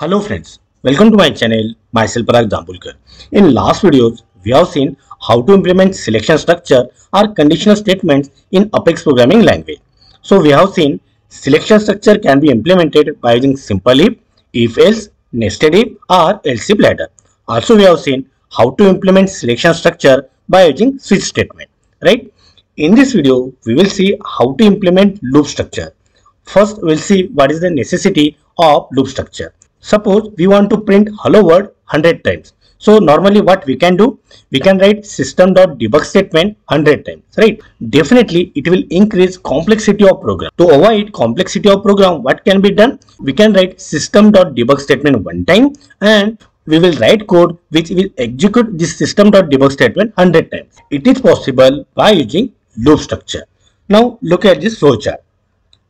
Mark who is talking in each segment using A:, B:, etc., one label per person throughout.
A: Hello friends, welcome to my channel, myself Parag Dambulkar. In last videos, we have seen how to implement selection structure or conditional statements in Apex programming language. So we have seen selection structure can be implemented by using simple if, if else, nested if or else if ladder. Also we have seen how to implement selection structure by using switch statement, right? In this video, we will see how to implement loop structure. First, we'll see what is the necessity of loop structure. Suppose we want to print hello world 100 times. So normally what we can do, we can write system.debug statement 100 times, right? Definitely it will increase complexity of program. To avoid complexity of program, what can be done? We can write system.debug statement one time and we will write code which will execute this system.debug statement 100 times. It is possible by using loop structure. Now look at this flowchart.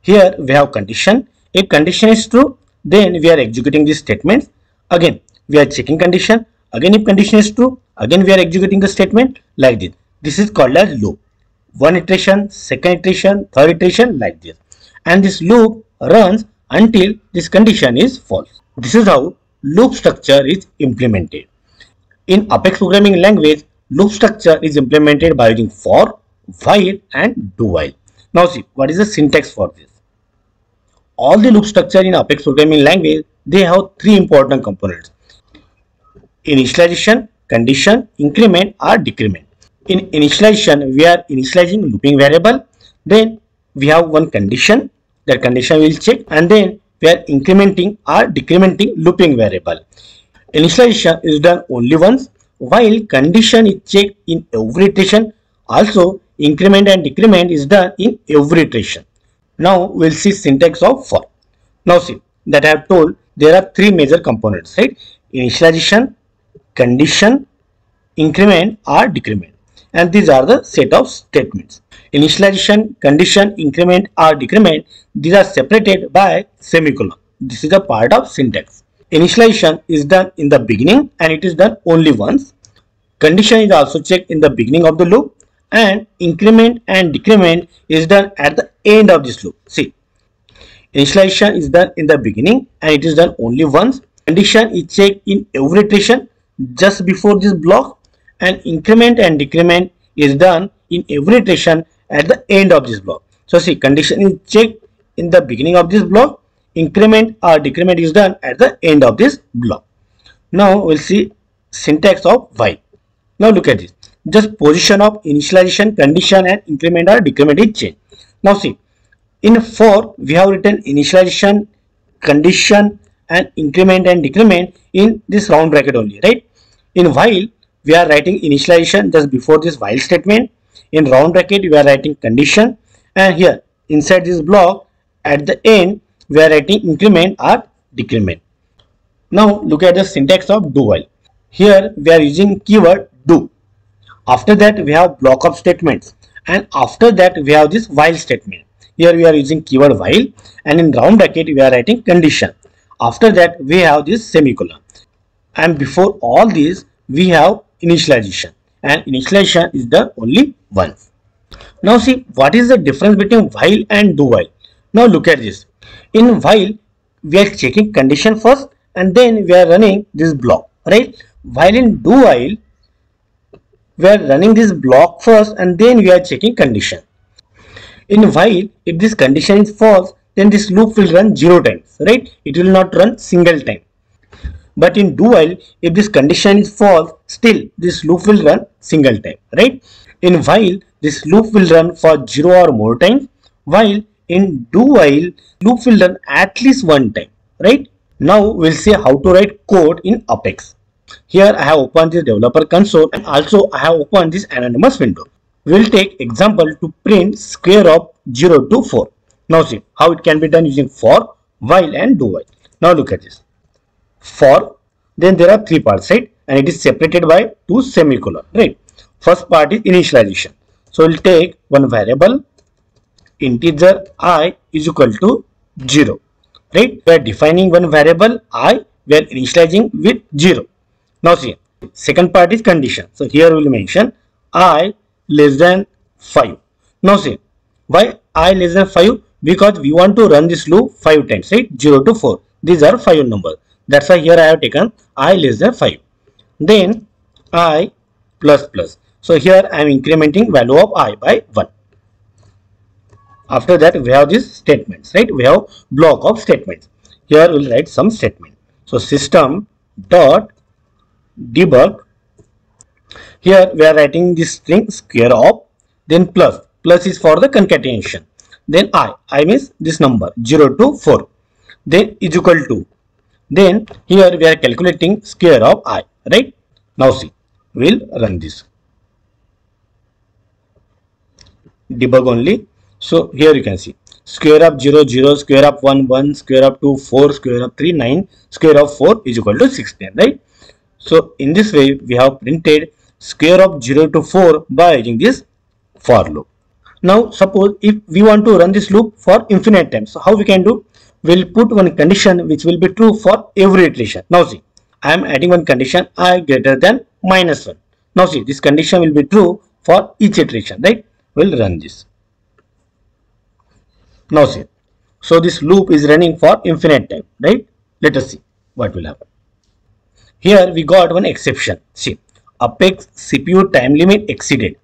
A: Here we have condition. If condition is true, then we are executing this statement. Again, we are checking condition. Again, if condition is true, again we are executing the statement like this. This is called as loop. One iteration, second iteration, third iteration like this. And this loop runs until this condition is false. This is how loop structure is implemented. In Apex programming language, loop structure is implemented by using for, while and do while. Now see, what is the syntax for this? All the loop structure in Apex programming language, they have three important components. Initialization, condition, increment or decrement. In initialization, we are initializing looping variable. Then we have one condition. That condition will check and then we are incrementing or decrementing looping variable. Initialization is done only once while condition is checked in every iteration. Also increment and decrement is done in every iteration. Now we'll see syntax of for. Now see that I have told there are three major components, right? Initialization, condition, increment or decrement. And these are the set of statements. Initialization, condition, increment or decrement, these are separated by semicolon. This is a part of syntax. Initialization is done in the beginning and it is done only once. Condition is also checked in the beginning of the loop and increment and decrement is done at the end of this loop. See, initialization is done in the beginning and it is done only once. Condition is checked in every iteration just before this block and increment and decrement is done in every iteration at the end of this block. So see, condition is checked in the beginning of this block, increment or decrement is done at the end of this block. Now we'll see syntax of while. Now look at this just position of initialization condition and increment or decrement is changed. Now see, in for we have written initialization, condition and increment and decrement in this round bracket only, right? In while we are writing initialization just before this while statement. In round bracket we are writing condition and here inside this block at the end we are writing increment or decrement. Now look at the syntax of do while. Here we are using keyword do after that we have block of statements and after that we have this while statement. Here we are using keyword while and in round bracket we are writing condition. After that we have this semicolon and before all these we have initialization and initialization is the only one. Now see what is the difference between while and do while. Now look at this. In while we are checking condition first and then we are running this block right. While in do while we are running this block first and then we are checking condition. In while, if this condition is false, then this loop will run 0 times, right? It will not run single time. But in do while, if this condition is false, still this loop will run single time, right? In while, this loop will run for 0 or more time, while in do while, loop will run at least one time, right? Now we'll see how to write code in Apex. Here I have opened this developer console and also I have opened this anonymous window. We will take example to print square of 0 to 4. Now see how it can be done using for, while and do while. Now look at this. For, then there are three parts, right? And it is separated by two semicolon, right? First part is initialization. So we'll take one variable integer i is equal to 0, right? We are defining one variable i, we are initializing with 0 now see, second part is condition. So here we will mention i less than 5. Now see, why i less than 5? Because we want to run this loop 5 times, right? 0 to 4. These are 5 numbers. That's why here I have taken i less than 5. Then i plus plus. So here I am incrementing value of i by 1. After that we have these statements, right? We have block of statements. Here we'll write some statement. So system dot debug. Here we are writing this string square of then plus. Plus is for the concatenation. Then i. i means this number 0 to 4. Then is equal to. Then here we are calculating square of i. Right? Now see. We'll run this. Debug only. So here you can see square of 0 0 square of 1 1 square of 2 4 square of 3 9 square of 4 is equal to 16 right so in this way we have printed square of 0 to 4 by using this for loop. Now suppose if we want to run this loop for infinite times so how we can do? We'll put one condition which will be true for every iteration. Now see i am adding one condition i greater than minus 1 now see this condition will be true for each iteration right? We'll run this. Now see so this loop is running for infinite time right? Let us see what will happen here we got one exception. See apex cpu time limit exceeded.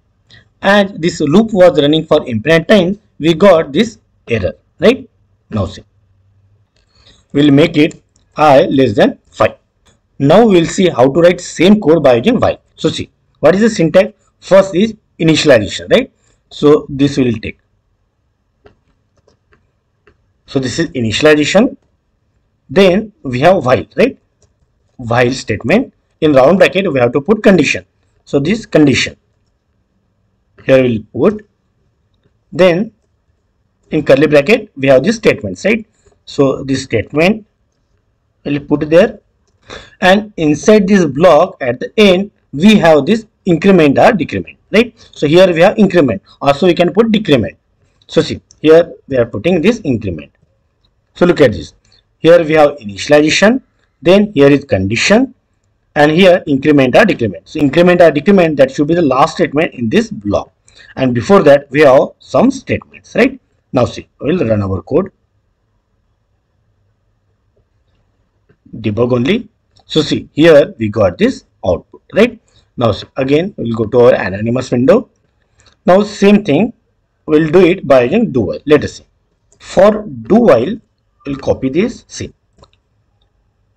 A: And this loop was running for infinite time. We got this error right? Now see we'll make it i less than 5 now we'll see how to write same code by using while so see what is the syntax? First is initialization right? So this will take. So this is initialization. Then we have while right while statement in round bracket we have to put condition. So this condition here we'll put then in curly bracket we have this statement right? So this statement we will put there. And inside this block at the end we have this increment or decrement right? So here we have increment. Also we can put decrement. So see here we are putting this increment. So look at this. Here we have initialization then here is condition. And here increment or decrement. So increment or decrement that should be the last statement in this block. And before that we have some statements right? Now see we'll run our code. Debug only. So see here we got this output right? Now see, again we'll go to our anonymous window. Now same thing we'll do it by using do while. Let us see. For do while we'll copy this see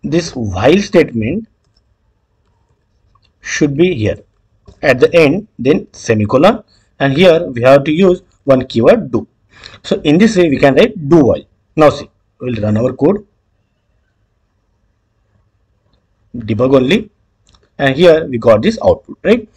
A: this while statement should be here. At the end then semicolon. And here we have to use one keyword do. So in this way we can write do while. Now see we'll run our code. Debug only. And here we got this output right?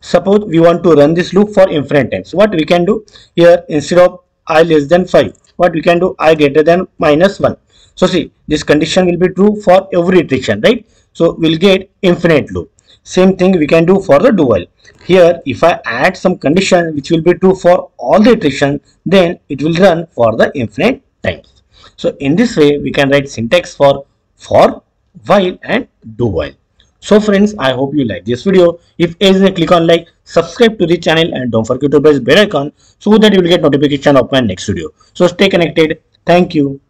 A: Suppose we want to run this loop for infinite times. What we can do? Here instead of i less than 5 what we can do? I greater than minus 1 so see this condition will be true for every iteration right? So we'll get infinite loop. Same thing we can do for the do while here if i add some condition which will be true for all the iteration then it will run for the infinite times. So in this way we can write syntax for for while and do while so friends i hope you like this video. If is click on like subscribe to the channel and don't forget to press bell icon so that you will get notification of my next video. So stay connected. Thank you